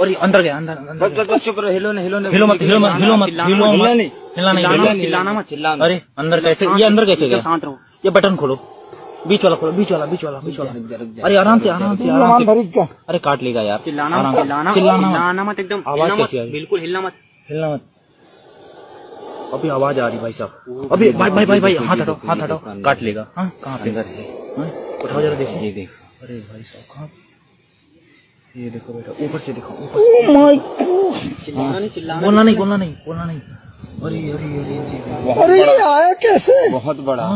और ये अंदर गया अंदर अंदर बस बस बस चुप रहो हिलो ना हिलो ना हिलो मत हिलो मत हिलो मत हिलो मत हिलना नहीं। हिलना चिल्लाना मत चिल्लाना। अरे अंदर कैसे ये अंदर कैसे गया? शांत रहो। ये बटन खोलो। बीच वाला खोलो बीच वाला बीच वाला बीच वाला। अरे आराम से आराम से आराम से। अरे काट लेगा यार। चिल्लाना मत चिल्लाना चिल्लाना मत। एकदम। आवाज़ कैसी आ रही? बिल्कुल हिलना मत। हिलना मत। अभी आवाज़ आ रही भाई साहब। अभी भाई भाई भाई भाई हाथ हटाओ हाथ हटाओ काट लेगा। हाँ कहाँ पे? अंदर है। हाँ? उठाओ जरा देखिए अरे भाई साहब कहाँ ये देखो बेटा ऊपर से देखो ऊपर चिल्लाना नहीं चिल्लाना बोलना नहीं बोलना नहीं बोलना नहीं। अरे अरे अरे अरे अरे। ये आया कैसे? बहुत बड़ा।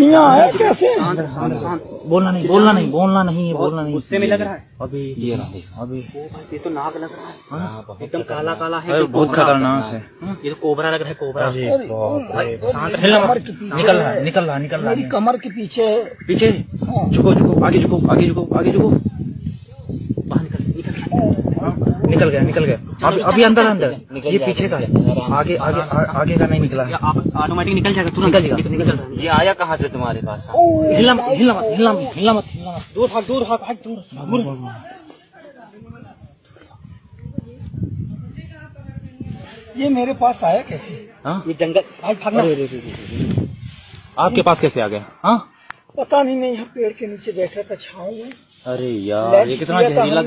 यहाँ आया कैसे? बोलना नहीं बोलना नहीं बोलना नहीं बोलना नहीं। गुस्से में लग रहा है। अभी ये अभी ये तो नाक लग रहा है। हाँ, एकदम काला काला है बहुत खतरनाक है। हाँ, ये तो कोबरा लग रहा है कोबरा। निकल रहा है निकल रहा निकल रहा मेरी है कमर के पीछे पीछे? झुको झुको आगे झुको आगे झुको आगे झुको बाहर निकल निकल हाँ, निकल गया निकल गया। अभी अभी अंदर अंदर। ये पीछे का है। आगे आगे आगे का नहीं निकला। है ऑटोमेटिक निकल जाएगा तुरंत निकल जाएगा, निकल ये आया कहाँ से तुम्हारे पास? हिलना मत हिलना मत हिलना मत हिलना मत हिलना मत। दूर भाग दूर भाग भाग दूर। ये मेरे पास आया कैसे? हाँ? ये जंगल भाग भागना आपके पास कैसे आ गया? हाँ? पता नहीं मैं यहाँ पेड़ के नीचे बैठा था छाँव में। अरे यार ये कितना जहरीला।